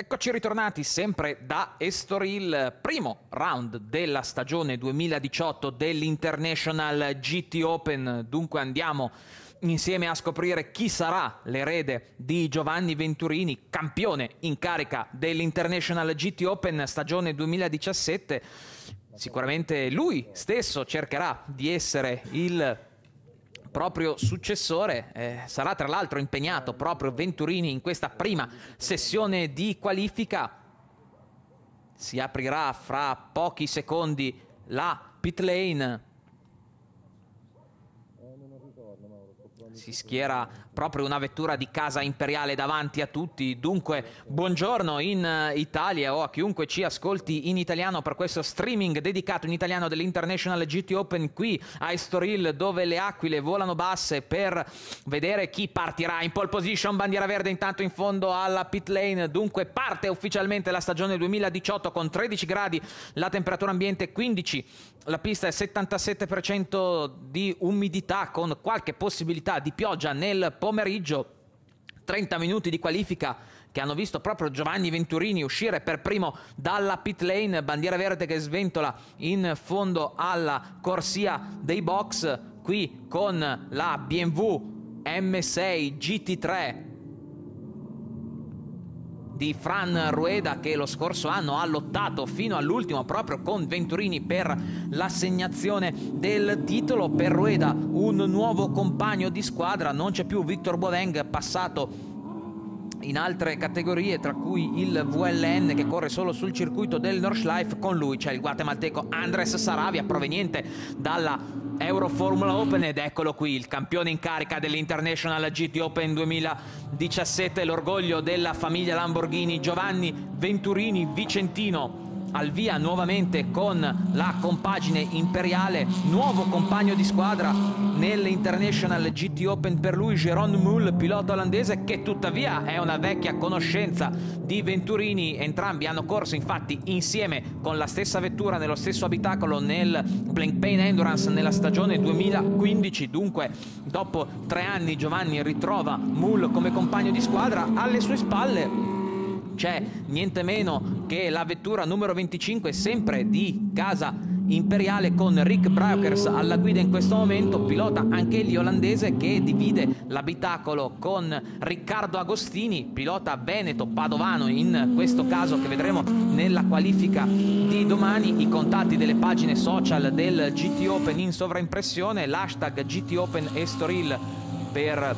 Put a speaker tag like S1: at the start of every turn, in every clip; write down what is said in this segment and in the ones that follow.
S1: Eccoci ritornati sempre da Estoril, primo round della stagione 2018 dell'International GT Open. Dunque andiamo insieme a scoprire chi sarà l'erede di Giovanni Venturini, campione in carica dell'International GT Open stagione 2017. Sicuramente lui stesso cercherà di essere il proprio successore. Eh, sarà tra l'altro impegnato proprio Venturini in questa prima sessione di qualifica. Si aprirà fra pochi secondi la pit lane si schiera proprio una vettura di casa imperiale davanti a tutti. Dunque, buongiorno in eh, Italia o a chiunque ci ascolti in italiano per questo streaming dedicato in italiano dell'International GT Open qui a Estoril, dove le aquile volano basse per vedere chi partirà in pole position. Bandiera verde intanto in fondo alla pit lane. Dunque, parte ufficialmente la stagione 2018 con 13 gradi, la temperatura ambiente 15, la pista è 77% di umidità con qualche possibilità di pioggia nel pomeriggio. 30 minuti di qualifica che hanno visto proprio Giovanni Venturini uscire per primo dalla pit lane, bandiera verde che sventola in fondo alla corsia dei box, qui con la BMW M6 GT3 di Fran Rueda che lo scorso anno ha lottato fino all'ultimo proprio con Venturini per l'assegnazione del titolo. Per Rueda un nuovo compagno di squadra non c'è più Victor Boeveng passato in altre categorie tra cui il VLN che corre solo sul circuito del Nordschleife. Con lui c'è il guatemalteco Andres Saravia proveniente dalla Euro Formula Open ed eccolo qui il campione in carica dell'International GT Open 2017 l'orgoglio della famiglia Lamborghini Giovanni Venturini Vicentino al via nuovamente con la compagine imperiale, nuovo compagno di squadra nell'International GT Open per lui, Jérôme Mull, pilota olandese che tuttavia è una vecchia conoscenza di Venturini, entrambi hanno corso infatti insieme con la stessa vettura nello stesso abitacolo nel Blank Pain Endurance nella stagione 2015, dunque dopo tre anni Giovanni ritrova Mull come compagno di squadra alle sue spalle c'è niente meno che la vettura numero 25 sempre di casa imperiale con Rick Braukers alla guida in questo momento, pilota anche egli olandese che divide l'abitacolo con Riccardo Agostini, pilota veneto padovano in questo caso che vedremo nella qualifica di domani, i contatti delle pagine social del GT Open in sovraimpressione, l'hashtag GT Open Estoril per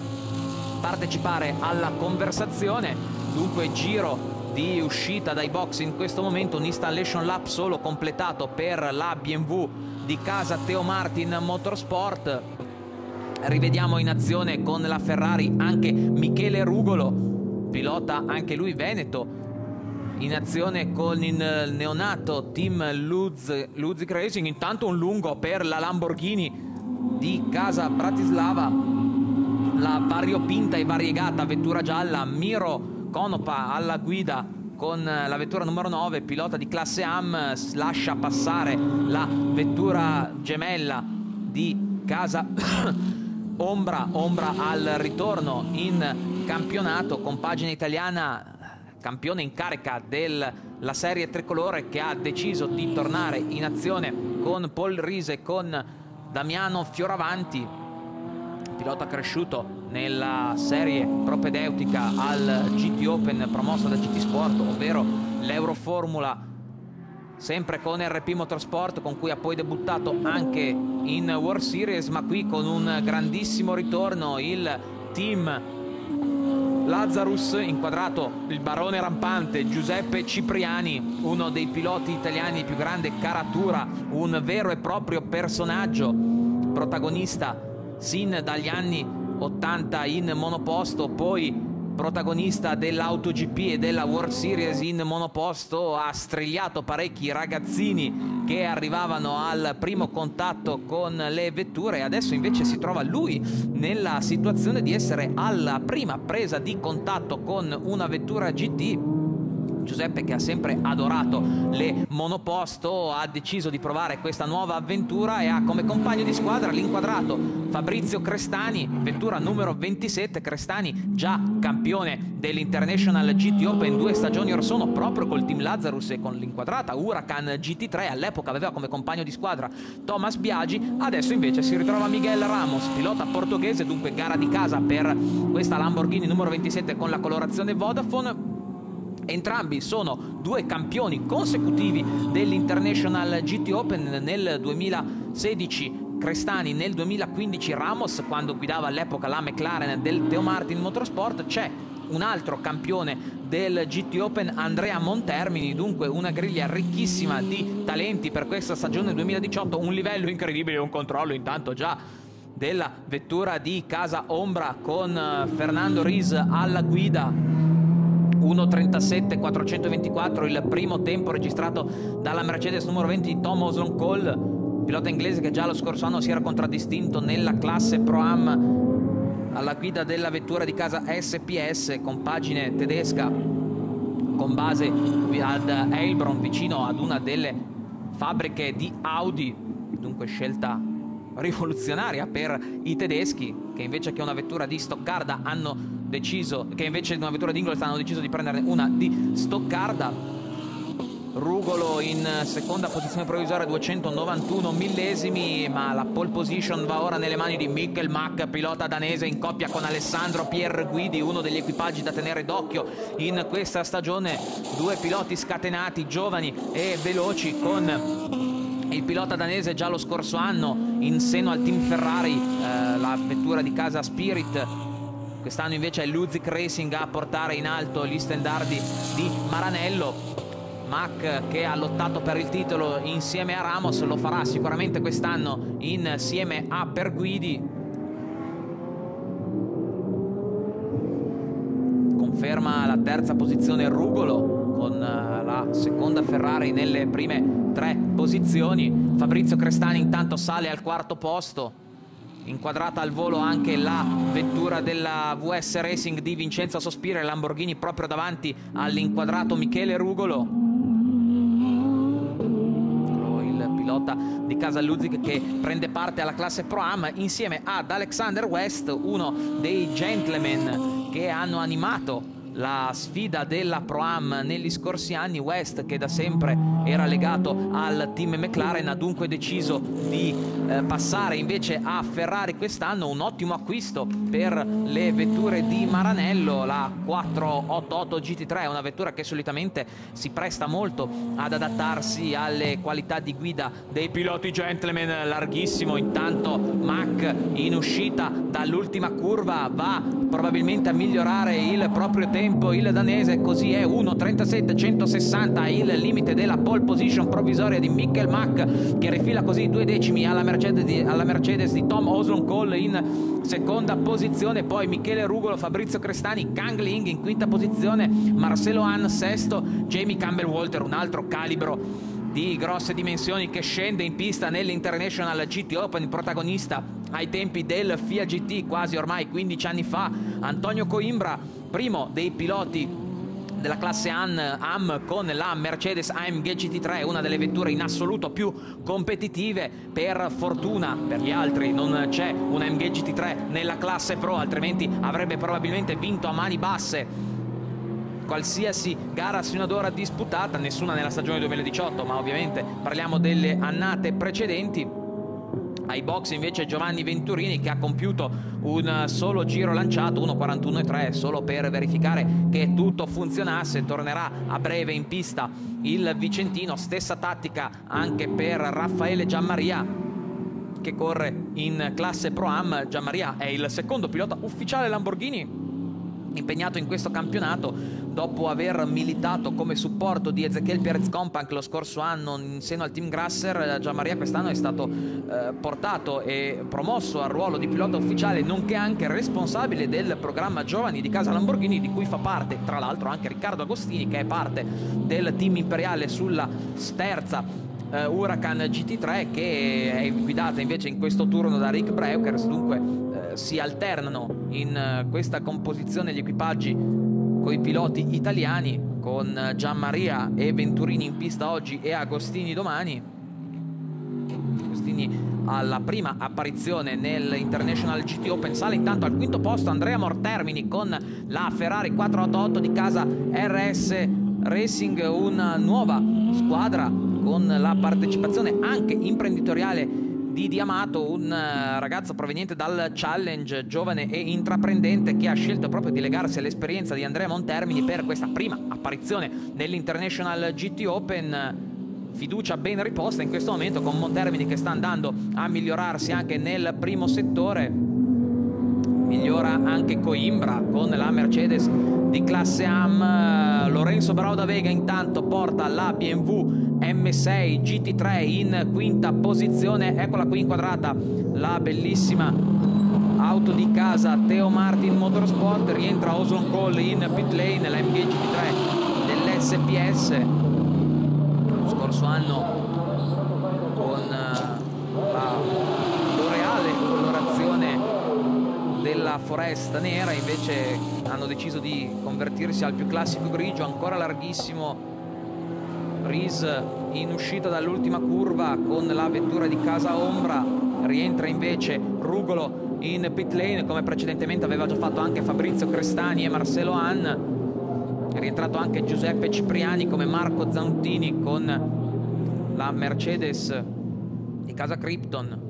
S1: partecipare alla conversazione, dunque giro di uscita dai box in questo momento. Un installation lap solo completato per la BMW di casa Teo Martin Motorsport. Rivediamo in azione con la Ferrari anche Michele Rugolo pilota anche lui Veneto. In azione con il neonato team Luz, Luzik Racing. Intanto un lungo per la Lamborghini di casa Bratislava. La variopinta e variegata vettura gialla Miro Conopa alla guida con la vettura numero 9, pilota di classe AM, lascia passare la vettura gemella di casa Ombra, Ombra al ritorno in campionato, compagine italiana, campione in carica della serie tricolore che ha deciso di tornare in azione con Paul Rise e con Damiano Fioravanti, pilota cresciuto nella serie propedeutica al GT Open promossa da GT Sport, ovvero l'Euroformula sempre con RP Motorsport con cui ha poi debuttato anche in World Series ma qui con un grandissimo ritorno il team Lazarus inquadrato il barone rampante Giuseppe Cipriani uno dei piloti italiani di più grande caratura un vero e proprio personaggio protagonista sin dagli anni 80 in monoposto, poi protagonista dell'AutoGP e della World Series in monoposto, ha strigliato parecchi ragazzini che arrivavano al primo contatto con le vetture. Adesso invece si trova lui nella situazione di essere alla prima presa di contatto con una vettura GT Giuseppe che ha sempre adorato le monoposto ha deciso di provare questa nuova avventura e ha come compagno di squadra l'inquadrato Fabrizio Crestani, vettura numero 27, Crestani già campione dell'International GT Open due stagioni or sono proprio col team Lazarus e con l'inquadrata Huracan GT3 all'epoca aveva come compagno di squadra Thomas Biagi adesso invece si ritrova Miguel Ramos pilota portoghese dunque gara di casa per questa Lamborghini numero 27 con la colorazione Vodafone Entrambi sono due campioni consecutivi dell'International GT Open nel 2016 Crestani nel 2015 Ramos quando guidava all'epoca la McLaren del Teo Martin Motorsport c'è un altro campione del GT Open Andrea Montermini dunque una griglia ricchissima di talenti per questa stagione 2018 un livello incredibile un controllo intanto già della vettura di Casa Ombra con eh, Fernando Riz alla guida 1.37 424 il primo tempo registrato dalla Mercedes numero 20 di Tom Oslon Cole pilota inglese che già lo scorso anno si era contraddistinto nella classe Pro Am alla guida della vettura di casa SPS con pagine tedesca con base ad Heilbronn vicino ad una delle fabbriche di Audi dunque scelta rivoluzionaria per i tedeschi che invece che una vettura di Stoccarda hanno deciso, che invece di una vettura di Ingolstadt hanno deciso di prenderne una di Stoccarda. Rugolo in seconda posizione provvisoria 291 millesimi ma la pole position va ora nelle mani di Mikkel Mack pilota danese in coppia con Alessandro Pierre Guidi uno degli equipaggi da tenere d'occhio in questa stagione due piloti scatenati giovani e veloci con il pilota danese già lo scorso anno in seno al team Ferrari eh, la vettura di casa Spirit Quest'anno invece è Luzik Racing a portare in alto gli standardi di Maranello. Mac che ha lottato per il titolo insieme a Ramos lo farà sicuramente quest'anno insieme a Perguidi. Conferma la terza posizione Rugolo con eh, la seconda Ferrari nelle prime tre posizioni. Fabrizio Crestani intanto sale al quarto posto inquadrata al volo anche la vettura della VS Racing di Vincenzo Sospira e Lamborghini proprio davanti all'inquadrato Michele Rugolo. Il pilota di Casa Luzic che prende parte alla classe Pro Am insieme ad Alexander West uno dei gentleman che hanno animato la sfida della Pro-Am negli scorsi anni West che da sempre era legato al team McLaren ha dunque deciso di eh, passare invece a Ferrari quest'anno. Un ottimo acquisto per le vetture di Maranello la 488 GT3 è una vettura che solitamente si presta molto ad adattarsi alle qualità di guida dei piloti gentleman larghissimo. Intanto Mac in uscita dall'ultima curva va probabilmente a migliorare il proprio tempo tempo il danese, così è 1.37.160 il limite della pole position provvisoria di Mikkel Mack che rifila così due decimi alla Mercedes di, alla Mercedes di Tom Oslon Cole in seconda posizione, poi Michele Rugolo, Fabrizio Crestani, Kang Ling in quinta posizione, Marcelo Han sesto, Jamie Campbell Walter un altro calibro di grosse dimensioni che scende in pista nell'International GT Open, protagonista ai tempi del FIA GT quasi ormai 15 anni fa, Antonio Coimbra, primo dei piloti della classe AM con la Mercedes AMG GT3 una delle vetture in assoluto più competitive per fortuna per gli altri non c'è un AMG GT3 nella classe Pro altrimenti avrebbe probabilmente vinto a mani basse qualsiasi gara sino ad ora disputata, nessuna nella stagione 2018, ma ovviamente parliamo delle annate precedenti. Ai box invece Giovanni Venturini che ha compiuto un solo giro lanciato 1.41.3 solo per verificare che tutto funzionasse. Tornerà a breve in pista il Vicentino. Stessa tattica anche per Raffaele Gianmaria che corre in classe Pro Am. Gianmaria è il secondo pilota ufficiale Lamborghini impegnato in questo campionato dopo aver militato come supporto di Ezechiel Perez Compank lo scorso anno in seno al team Grasser Gianmaria quest'anno è stato eh, portato e promosso al ruolo di pilota ufficiale nonché anche responsabile del programma Giovani di Casa Lamborghini di cui fa parte tra l'altro anche Riccardo Agostini che è parte del team imperiale sulla sterza uh, Huracan GT3 che è guidata invece in questo turno da Rick Breukers dunque si alternano in uh, questa composizione gli equipaggi con i piloti italiani con Gianmaria e Venturini in pista oggi e Agostini domani. Agostini alla prima apparizione nell'International GT Open sale intanto al quinto posto Andrea Mortermini con la Ferrari 488 di casa RS Racing, una nuova squadra con la partecipazione anche imprenditoriale di Diamato, un eh, ragazzo proveniente dal Challenge, giovane e intraprendente che ha scelto proprio di legarsi all'esperienza di Andrea Montermini per questa prima apparizione nell'International GT Open. Fiducia ben riposta in questo momento con Montermini che sta andando a migliorarsi anche nel primo settore. Migliora anche Coimbra con la Mercedes di classe AM Lorenzo Brauda Vega intanto porta la BMW M6 GT3 in quinta posizione. Eccola qui inquadrata la bellissima auto di casa Teo Martin Motorsport. Rientra Oslo Cole in pit lane la MG GT3 dell'SPS lo scorso anno con eh, la l'oreale colorazione della foresta nera invece hanno deciso di convertirsi al più classico grigio ancora larghissimo Rees in uscita dall'ultima curva con la vettura di casa ombra. Rientra invece Rugolo in pit lane come precedentemente aveva già fatto anche Fabrizio Crestani e Marcelo Han è rientrato anche Giuseppe Cipriani come Marco Zantini con la Mercedes di casa Krypton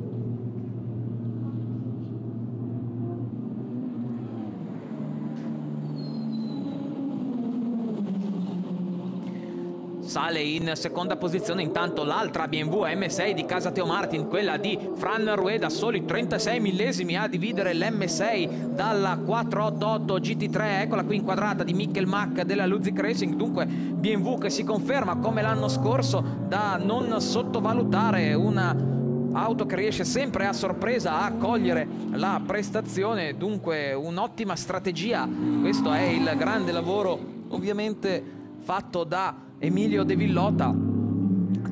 S1: sale in seconda posizione intanto l'altra BMW M6 di casa Teo Martin quella di Fran Rueda soli 36 millesimi a dividere l'M6 dalla 488 GT3 eccola qui inquadrata di Mikkel Mack della Luzik Racing. Dunque BMW che si conferma come l'anno scorso da non sottovalutare una auto che riesce sempre a sorpresa a cogliere la prestazione. Dunque un'ottima strategia. Questo è il grande lavoro ovviamente fatto da Emilio De Villota,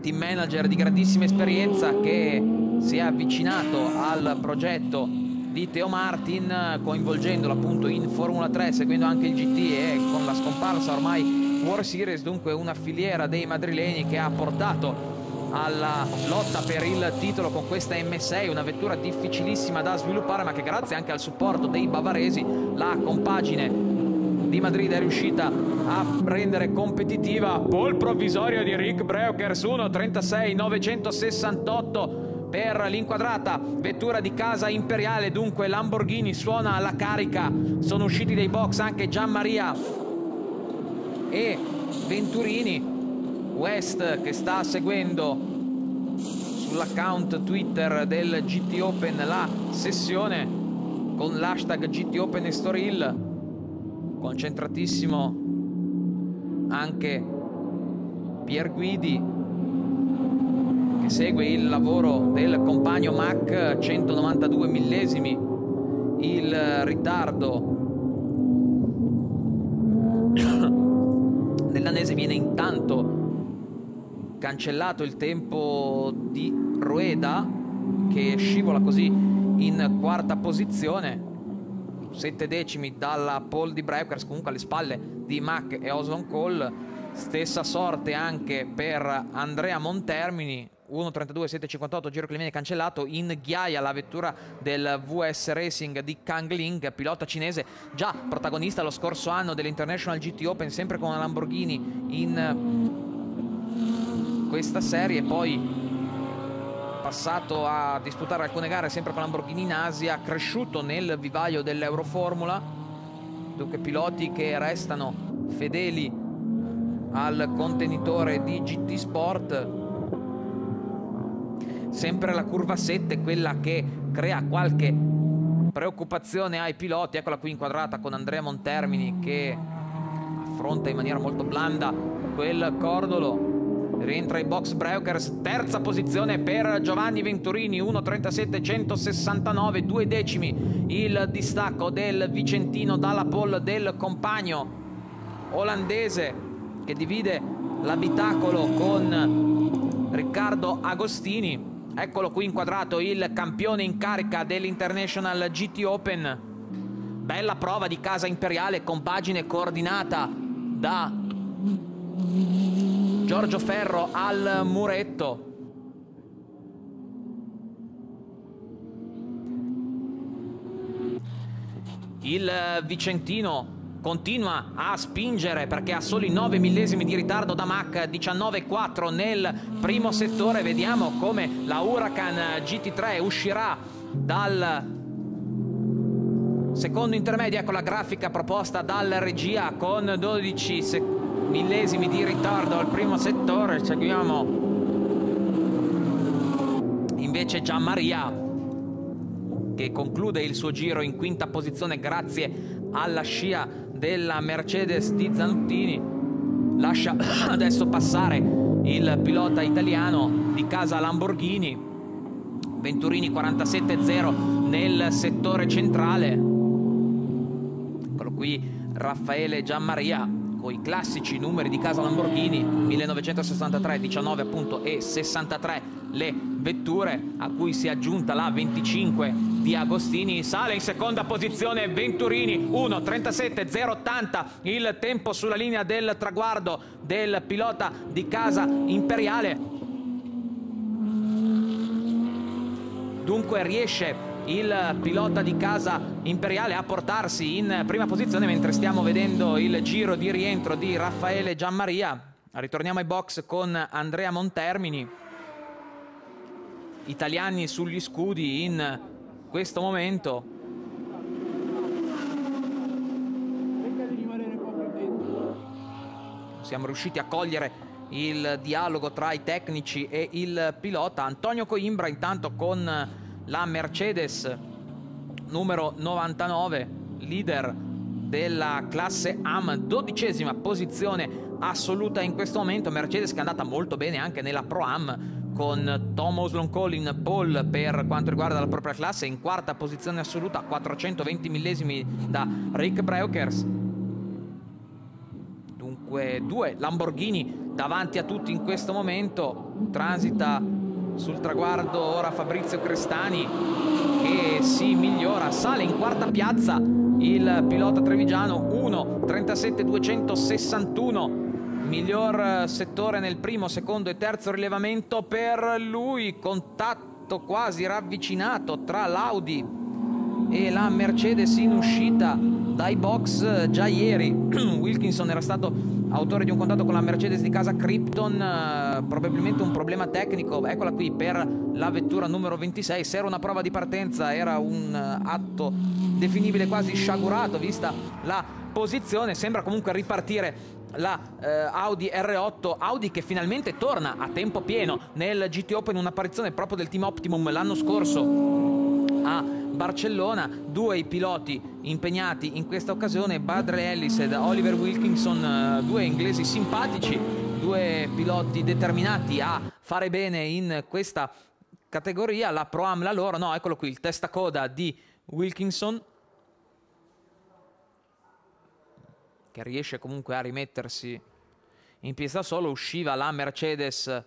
S1: team manager di grandissima esperienza che si è avvicinato al progetto di Teo Martin coinvolgendolo appunto in Formula 3 seguendo anche il GT e con la scomparsa ormai World Series dunque una filiera dei madrileni che ha portato alla lotta per il titolo con questa M6 una vettura difficilissima da sviluppare ma che grazie anche al supporto dei bavaresi la compagine di Madrid è riuscita a rendere competitiva. Pole provvisorio di Rick Breukers 1.36 968 per l'inquadrata. Vettura di casa imperiale dunque Lamborghini suona alla carica. Sono usciti dai box anche Gianmaria e Venturini. West che sta seguendo sull'account Twitter del GT Open la sessione con l'hashtag GT Open Estoril concentratissimo anche Pier Guidi che segue il lavoro del compagno Mac 192 millesimi il ritardo del danese viene intanto cancellato il tempo di Rueda che scivola così in quarta posizione 7 decimi dalla pole di Breakers comunque alle spalle di Mack e Oslon Cole. Stessa sorte anche per Andrea Montermini 1.32.758 giro che viene cancellato in ghiaia la vettura del VS Racing di Kang Ling pilota cinese già protagonista lo scorso anno dell'International GT Open sempre con una Lamborghini in questa serie. Poi passato a disputare alcune gare sempre con Lamborghini in Asia, cresciuto nel vivaio dell'Euroformula, dunque piloti che restano fedeli al contenitore di GT Sport. Sempre la curva 7, quella che crea qualche preoccupazione ai piloti, eccola qui inquadrata con Andrea Montermini che affronta in maniera molto blanda quel cordolo rientra in box Breukers terza posizione per Giovanni Venturini 1.37 169 due decimi. Il distacco del Vicentino dalla pole del compagno olandese che divide l'abitacolo con Riccardo Agostini. Eccolo qui inquadrato il campione in carica dell'International GT Open. Bella prova di casa imperiale compagine coordinata da Giorgio Ferro al muretto. Il Vicentino continua a spingere perché ha soli 9 millesimi di ritardo da Mach 19.4 nel primo settore vediamo come la Huracan GT3 uscirà dal secondo intermedio ecco la grafica proposta dalla regia con 12 millesimi di ritardo al primo settore seguiamo. Invece Gianmaria che conclude il suo giro in quinta posizione grazie alla scia della Mercedes di Zanuttini lascia adesso passare il pilota italiano di casa Lamborghini. Venturini 47-0 nel settore centrale. Eccolo qui Raffaele Gianmaria i classici numeri di casa Lamborghini 1963, 19 appunto e 63 le vetture a cui si è aggiunta la 25 di Agostini sale in seconda posizione Venturini 1 37 080 il tempo sulla linea del traguardo del pilota di casa imperiale. Dunque riesce il pilota di casa imperiale a portarsi in prima posizione mentre stiamo vedendo il giro di rientro di Raffaele Gianmaria ritorniamo ai box con Andrea Montermini. Italiani sugli scudi in questo momento. Siamo riusciti a cogliere il dialogo tra i tecnici e il pilota. Antonio Coimbra intanto con la Mercedes numero 99 leader della classe AM dodicesima posizione assoluta in questo momento. Mercedes che è andata molto bene anche nella Pro Am con Tom Oslon Collin Paul per quanto riguarda la propria classe. In quarta posizione assoluta 420 millesimi da Rick Breukers dunque due Lamborghini davanti a tutti in questo momento. Transita sul traguardo ora Fabrizio Crestani che si migliora sale in quarta piazza il pilota trevigiano 1 37 261 miglior settore nel primo, secondo e terzo rilevamento per lui, contatto quasi ravvicinato tra l'Audi e la Mercedes in uscita dai box già ieri. Wilkinson era stato autore di un contatto con la Mercedes di casa Krypton, eh, probabilmente un problema tecnico, eccola qui per la vettura numero 26, se era una prova di partenza era un atto definibile quasi sciagurato vista la posizione, sembra comunque ripartire la eh, Audi R8, Audi che finalmente torna a tempo pieno nel GT Open, un'apparizione proprio del team Optimum l'anno scorso a Barcellona, due i piloti impegnati in questa occasione, Badre Ellis ed Oliver Wilkinson, eh, due inglesi simpatici, due piloti determinati a fare bene in questa categoria, la Pro Am la loro, no eccolo qui il testacoda di Wilkinson che riesce comunque a rimettersi in pista solo, usciva la Mercedes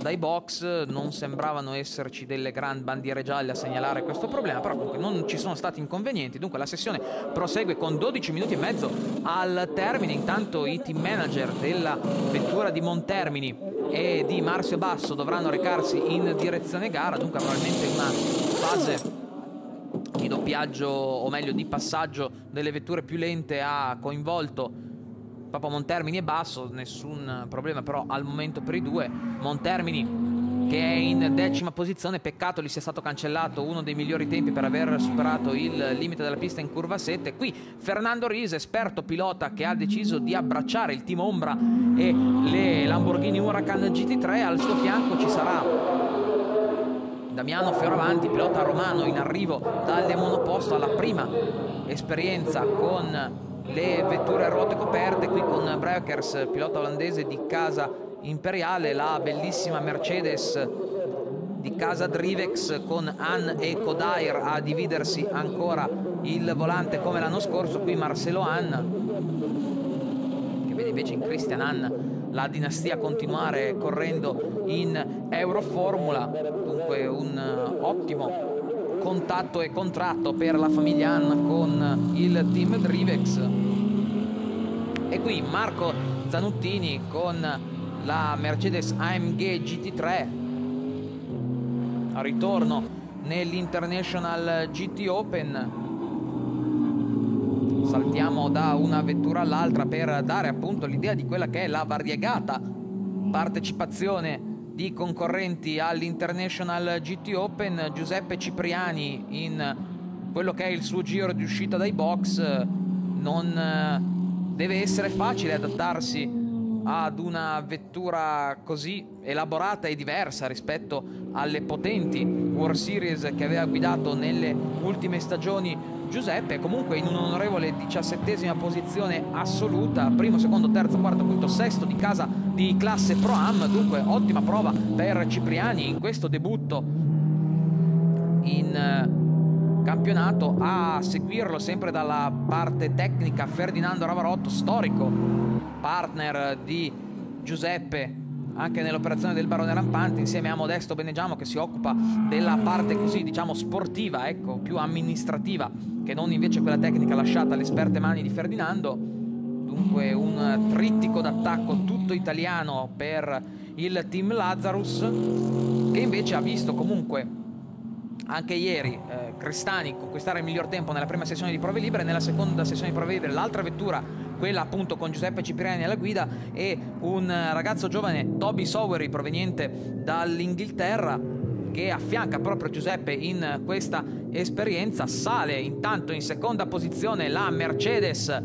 S1: dai box, non sembravano esserci delle grandi bandiere gialle a segnalare questo problema, però comunque non ci sono stati inconvenienti, dunque la sessione prosegue con 12 minuti e mezzo al termine, intanto i team manager della vettura di Montermini e di Marzio Basso dovranno recarsi in direzione gara, dunque probabilmente una fase di doppiaggio o meglio di passaggio delle vetture più lente ha coinvolto proprio Montermini e Basso, nessun problema però al momento per i due. Montermini che è in decima posizione, peccato gli sia stato cancellato uno dei migliori tempi per aver superato il limite della pista in curva 7. Qui Fernando Rise, esperto pilota che ha deciso di abbracciare il team Ombra e le Lamborghini Huracan GT3, al suo fianco ci sarà Damiano Fioravanti, pilota romano in arrivo dalle monoposto alla prima esperienza con le vetture a ruote coperte, qui con Breukers, pilota olandese di casa imperiale, la bellissima Mercedes di casa Drivex con Ann e Kodair a dividersi ancora il volante come l'anno scorso, qui Marcelo Ann che vede invece in Christian Ann la dinastia continuare correndo in Euroformula, dunque un ottimo contatto e contratto per la famiglia Ann con il team Drivex. E qui Marco Zanuttini con la Mercedes AMG GT3 ritorno nell'International GT Open saltiamo da una vettura all'altra per dare appunto l'idea di quella che è la variegata partecipazione di concorrenti all'International GT Open Giuseppe Cipriani in quello che è il suo giro di uscita dai box non eh, deve essere facile adattarsi ad una vettura così elaborata e diversa rispetto alle potenti World Series che aveva guidato nelle ultime stagioni Giuseppe. Comunque in un'onorevole diciassettesima posizione assoluta primo, secondo, terzo, quarto, quinto, sesto di casa di classe Pro Am. Dunque ottima prova per Cipriani in questo debutto in eh, campionato a seguirlo sempre dalla parte tecnica Ferdinando Ravarotto storico partner di Giuseppe anche nell'operazione del Barone Rampante insieme a Modesto Benegiamo che si occupa della parte così diciamo sportiva, ecco, più amministrativa che non invece quella tecnica lasciata alle esperte mani di Ferdinando. Dunque un trittico d'attacco tutto italiano per il team Lazarus che invece ha visto comunque anche ieri eh, Crestani conquistare il miglior tempo nella prima sessione di prove libere, nella seconda sessione di prove libere l'altra vettura quella appunto con Giuseppe Cipriani alla guida e un ragazzo giovane Toby Sowery proveniente dall'Inghilterra che affianca proprio Giuseppe in questa esperienza sale intanto in seconda posizione la Mercedes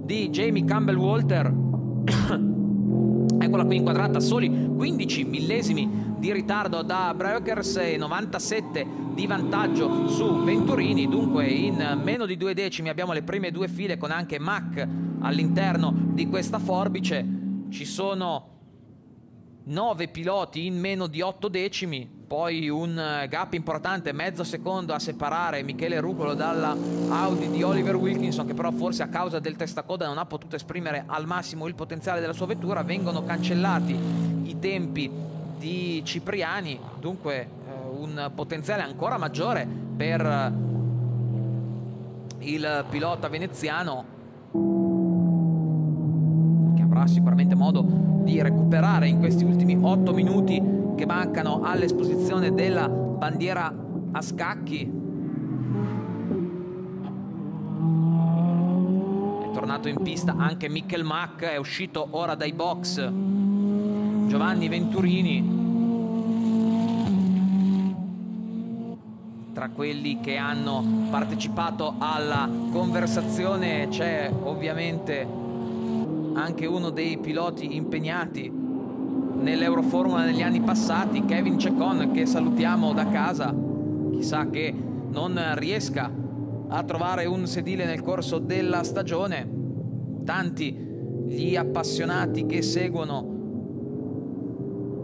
S1: di Jamie Campbell Walter eccola qui inquadrata soli 15 millesimi di ritardo da Breukers e 97 di vantaggio su Venturini. Dunque in meno di due decimi abbiamo le prime due file con anche Mac all'interno di questa forbice. Ci sono nove piloti in meno di otto decimi poi un gap importante mezzo secondo a separare Michele Rucolo dalla Audi di Oliver Wilkinson che però forse a causa del testacoda non ha potuto esprimere al massimo il potenziale della sua vettura. Vengono cancellati i tempi di Cipriani dunque eh, un potenziale ancora maggiore per eh, il pilota veneziano avrà sicuramente modo di recuperare in questi ultimi 8 minuti che mancano all'esposizione della bandiera a scacchi. È tornato in pista anche Mikkel Mack, è uscito ora dai box Giovanni Venturini. Tra quelli che hanno partecipato alla conversazione c'è ovviamente anche uno dei piloti impegnati nell'Euroformula negli anni passati, Kevin Cecon, che salutiamo da casa. Chissà che non riesca a trovare un sedile nel corso della stagione. Tanti gli appassionati che seguono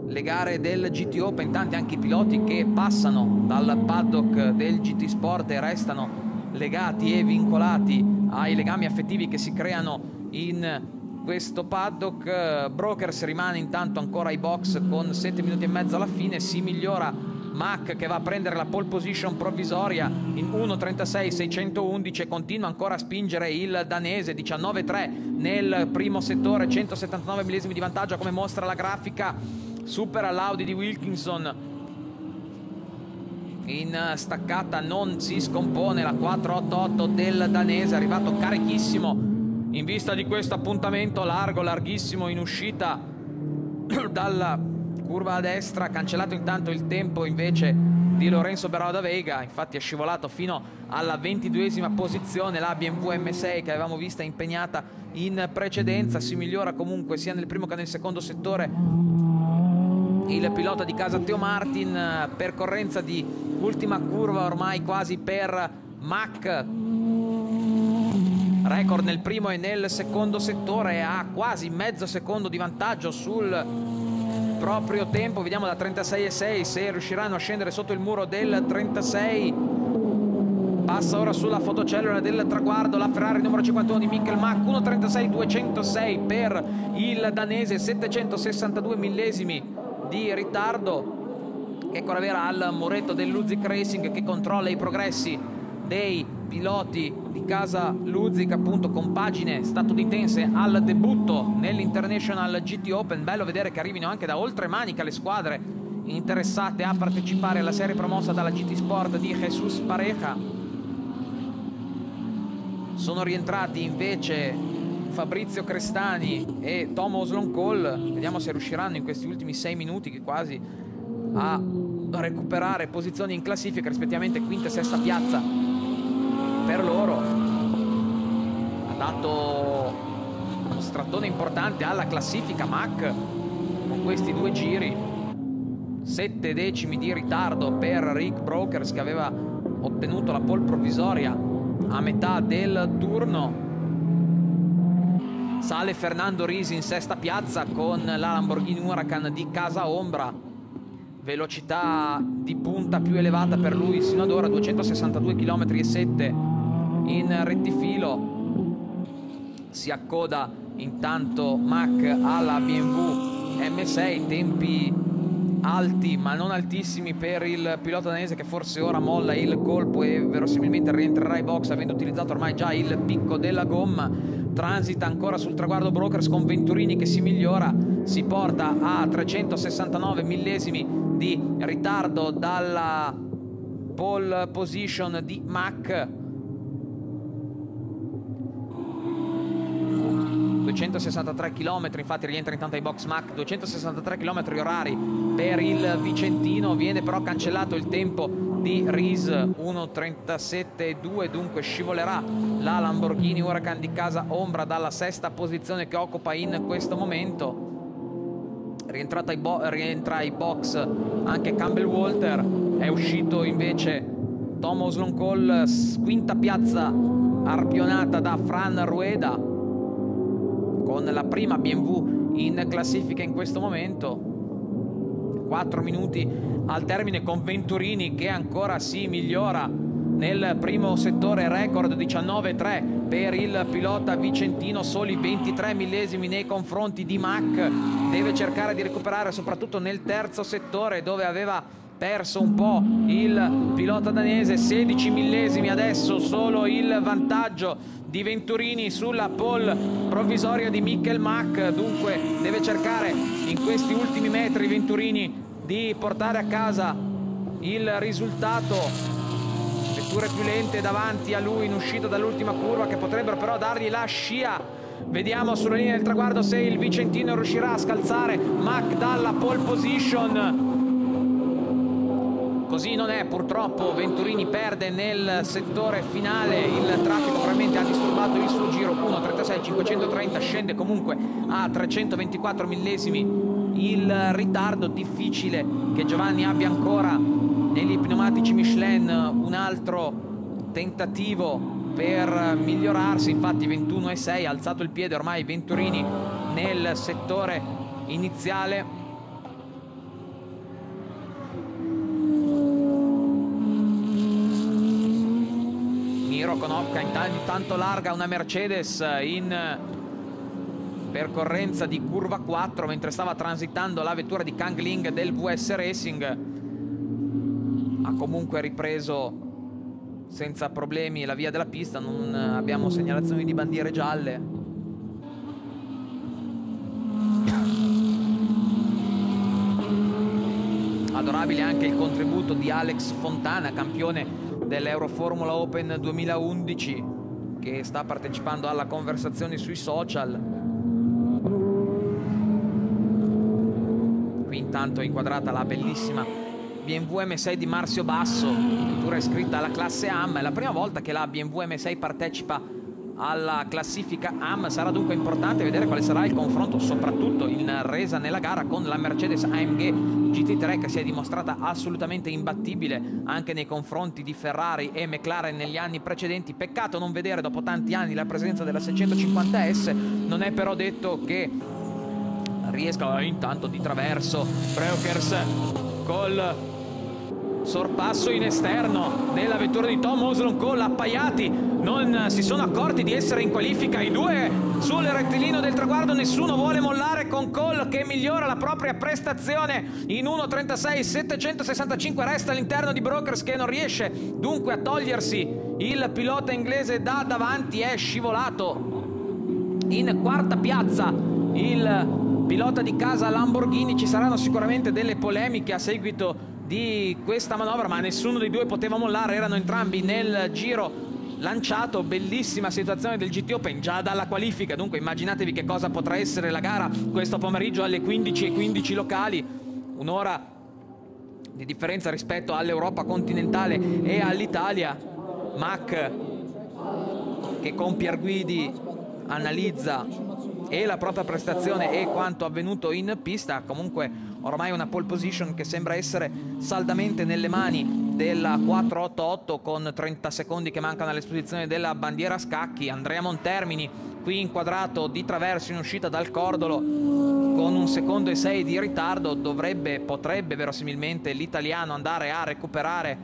S1: le gare del GT Open, tanti anche i piloti che passano dal paddock del GT Sport e restano legati e vincolati ai legami affettivi che si creano in questo paddock. Brokers rimane intanto ancora ai box con 7 minuti e mezzo alla fine. Si migliora Mack che va a prendere la pole position provvisoria in 1.36 611 e continua ancora a spingere il danese 19.3 nel primo settore 179 millesimi di vantaggio come mostra la grafica supera l'Audi di Wilkinson. In staccata non si scompone la 488 del danese arrivato carichissimo. In vista di questo appuntamento largo, larghissimo in uscita dalla curva a destra, cancellato intanto il tempo invece di Lorenzo Berauda Vega, infatti è scivolato fino alla ventiduesima posizione la BMW M6 che avevamo vista impegnata in precedenza, si migliora comunque sia nel primo che nel secondo settore il pilota di casa Teo Martin, percorrenza di ultima curva ormai quasi per Mac record nel primo e nel secondo settore ha quasi mezzo secondo di vantaggio sul proprio tempo. Vediamo da 36,6 se riusciranno a scendere sotto il muro del 36 passa ora sulla fotocellula del traguardo la Ferrari numero 51 di Mikkel Mack 1.36 206 per il danese 762 millesimi di ritardo che Coravera al muretto del Luzic Racing che controlla i progressi dei piloti di casa Luzic appunto con pagine statunitense al debutto nell'International GT Open. Bello vedere che arrivino anche da oltremanica le squadre interessate a partecipare alla serie promossa dalla GT Sport di Jesus Pareja. Sono rientrati invece Fabrizio Crestani e Tom Oslon Cole. Vediamo se riusciranno in questi ultimi sei minuti che quasi a recuperare posizioni in classifica rispettivamente quinta e sesta piazza per loro. Ha dato uno strattone importante alla classifica Mac con questi due giri. Sette decimi di ritardo per Rick Brokers che aveva ottenuto la pole provvisoria a metà del turno sale Fernando Risi in sesta piazza con la Lamborghini Huracan di Casa Ombra. Velocità di punta più elevata per lui sino ad ora 262 km e 7 in rettifilo. Si accoda intanto Mac alla BMW M6 tempi alti ma non altissimi per il pilota danese che forse ora molla il colpo e verosimilmente rientrerà in box avendo utilizzato ormai già il picco della gomma transita ancora sul traguardo Brokers con Venturini che si migliora si porta a 369 millesimi di ritardo dalla pole position di Mac 263 km infatti rientra intanto ai box Mac 263 km orari per il Vicentino viene però cancellato il tempo di Rees 1.37.2 dunque scivolerà la Lamborghini Huracan di casa Ombra dalla sesta posizione che occupa in questo momento. Ai, rientra ai box anche Campbell Walter è uscito invece Thomas Loncol quinta piazza arpionata da Fran Rueda con la prima BMW in classifica in questo momento. 4 minuti al termine con Venturini che ancora si migliora nel primo settore record 19-3 per il pilota vicentino soli 23 millesimi nei confronti di Mac. Deve cercare di recuperare soprattutto nel terzo settore dove aveva perso un po' il pilota danese 16 millesimi adesso solo il vantaggio di Venturini sulla pole provvisoria di Mikkel Mack. Dunque deve cercare in questi ultimi metri Venturini di portare a casa il risultato vetture più lente davanti a lui in uscita dall'ultima curva che potrebbero però dargli la scia. Vediamo sulla linea del traguardo se il Vicentino riuscirà a scalzare Mack dalla pole position Così non è purtroppo, Venturini perde nel settore finale, il traffico probabilmente ha disturbato il suo giro 1.36, 530, scende comunque a 324 millesimi il ritardo, difficile che Giovanni abbia ancora negli pneumatici Michelin un altro tentativo per migliorarsi, infatti 21.6 ha alzato il piede ormai Venturini nel settore iniziale Konopka intanto larga una Mercedes in percorrenza di curva 4 mentre stava transitando la vettura di Kang Ling del VS Racing. Ha comunque ripreso senza problemi la via della pista non abbiamo segnalazioni di bandiere gialle. Adorabile anche il contributo di Alex Fontana campione dell'Euroformula Open 2011 che sta partecipando alla conversazione sui social. Qui intanto è inquadrata la bellissima BMW M6 di Marzio Basso, addirittura iscritta alla classe AM. È la prima volta che la BMW M6 partecipa alla classifica AM sarà dunque importante vedere quale sarà il confronto soprattutto in resa nella gara con la Mercedes AMG GT3 che si è dimostrata assolutamente imbattibile anche nei confronti di Ferrari e McLaren negli anni precedenti. Peccato non vedere dopo tanti anni la presenza della 650S non è però detto che riesca intanto di traverso Breukers col sorpasso in esterno della vettura di Tom Oslon Cole appaiati non si sono accorti di essere in qualifica i due sul rettilineo del traguardo nessuno vuole mollare con Cole che migliora la propria prestazione. In 1.36 765 resta all'interno di Brokers che non riesce dunque a togliersi. Il pilota inglese da davanti è scivolato. In quarta piazza il pilota di casa Lamborghini. Ci saranno sicuramente delle polemiche a seguito di questa manovra ma nessuno dei due poteva mollare. Erano entrambi nel giro lanciato bellissima situazione del GT Open già dalla qualifica. Dunque immaginatevi che cosa potrà essere la gara questo pomeriggio alle 15.15 15 locali. Un'ora di differenza rispetto all'Europa continentale e all'Italia. Mac che con Pierguidi analizza e la propria prestazione e quanto avvenuto in pista. Comunque ormai una pole position che sembra essere saldamente nelle mani della 488 con 30 secondi che mancano all'esposizione della bandiera scacchi. Andrea Montermini qui inquadrato di traverso in uscita dal cordolo con un secondo e sei di ritardo dovrebbe, potrebbe verosimilmente l'italiano andare a recuperare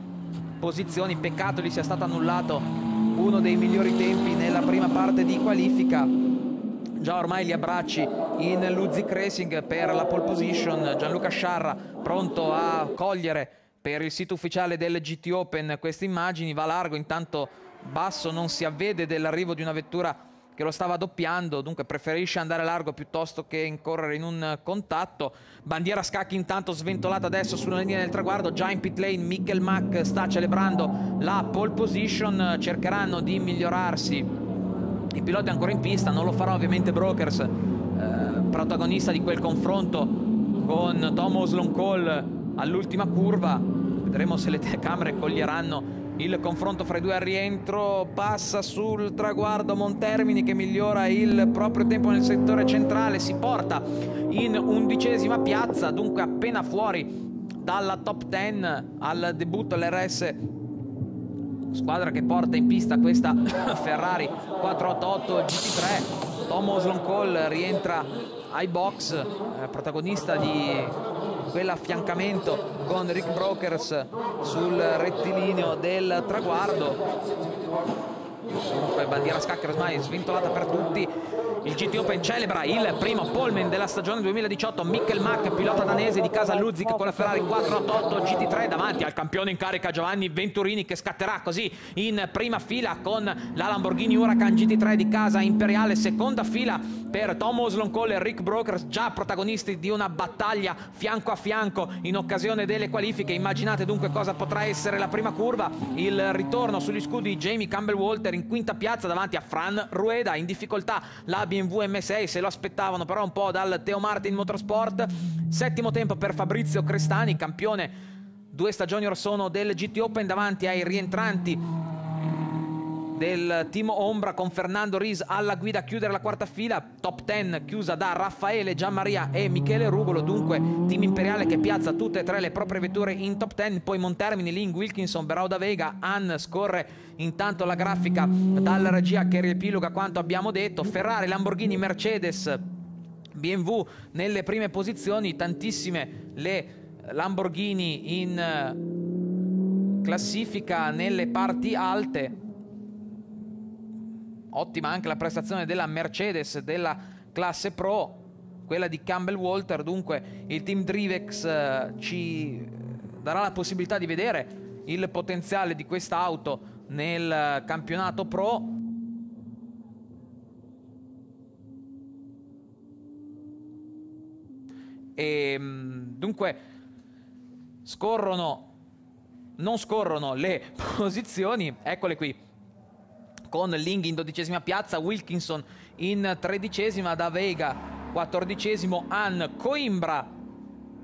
S1: posizioni. Peccato gli sia stato annullato uno dei migliori tempi nella prima parte di qualifica. Già ormai gli abbracci in Luzik Racing per la pole position. Gianluca Sciarra pronto a cogliere per il sito ufficiale del GT Open queste immagini va largo intanto basso non si avvede dell'arrivo di una vettura che lo stava doppiando, dunque preferisce andare largo piuttosto che incorrere in un contatto. Bandiera scacchi intanto sventolata adesso sulla linea del traguardo, già in pit lane Mikkel Mack sta celebrando la pole position, cercheranno di migliorarsi i piloti ancora in pista, non lo farà ovviamente Brokers, eh, protagonista di quel confronto con Tom Oslon Cole all'ultima curva, vedremo se le telecamere coglieranno il confronto fra i due al rientro. Passa sul traguardo Montermini che migliora il proprio tempo nel settore centrale. Si porta in undicesima piazza dunque appena fuori dalla top 10 al debutto all'RS squadra che porta in pista questa Ferrari 488 GT3 Tom Oslon Cole rientra ai box eh, protagonista di quell'affiancamento con Rick Brokers sul rettilineo del traguardo. Bandiera scacca ormai sventolata per tutti il GT Open celebra il primo poleman della stagione 2018 Mikkel Mack, pilota danese di casa Luzik con la Ferrari 488 GT3 davanti al campione in carica Giovanni Venturini che scatterà così in prima fila con la Lamborghini Huracan GT3 di casa Imperiale. Seconda fila per Tom Oslon Cole e Rick Brokers già protagonisti di una battaglia fianco a fianco in occasione delle qualifiche. Immaginate dunque cosa potrà essere la prima curva. Il ritorno sugli scudi di Jamie Campbell Walter in quinta piazza davanti a Fran Rueda. In difficoltà la BMW M6 se lo aspettavano però un po' dal Teo Martin Motorsport. Settimo tempo per Fabrizio Crestani campione. Due stagioni or sono del GT Open davanti ai rientranti del team Ombra con Fernando Ris alla guida a chiudere la quarta fila. Top 10 chiusa da Raffaele Gianmaria e Michele Rugolo. Dunque team imperiale che piazza tutte e tre le proprie vetture in top 10 poi Montermini, Ling, Wilkinson, Berauda Vega Ann scorre intanto la grafica dalla regia che riepiloga quanto abbiamo detto. Ferrari, Lamborghini, Mercedes BMW nelle prime posizioni. Tantissime le Lamborghini in classifica nelle parti alte Ottima anche la prestazione della Mercedes della classe Pro, quella di Campbell Walter, dunque il team Drivex eh, ci darà la possibilità di vedere il potenziale di questa auto nel campionato Pro. E mm, dunque scorrono, non scorrono le posizioni, eccole qui con Ling in dodicesima piazza, Wilkinson in tredicesima, da Vega quattordicesimo, An Coimbra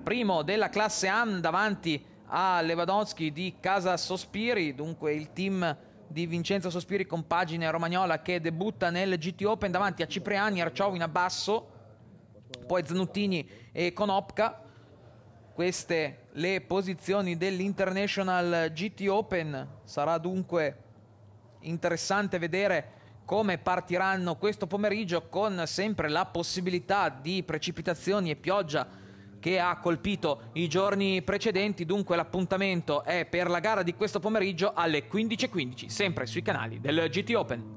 S1: primo della classe An davanti a Lewandowski di Casa Sospiri, dunque il team di Vincenzo Sospiri con pagine romagnola che debutta nel GT Open davanti a Cipriani, Arciovina Basso, poi Zanuttini e Konopka. Queste le posizioni dell'International GT Open, sarà dunque interessante vedere come partiranno questo pomeriggio con sempre la possibilità di precipitazioni e pioggia che ha colpito i giorni precedenti, dunque l'appuntamento è per la gara di questo pomeriggio alle 15.15, sempre sui canali del GT Open.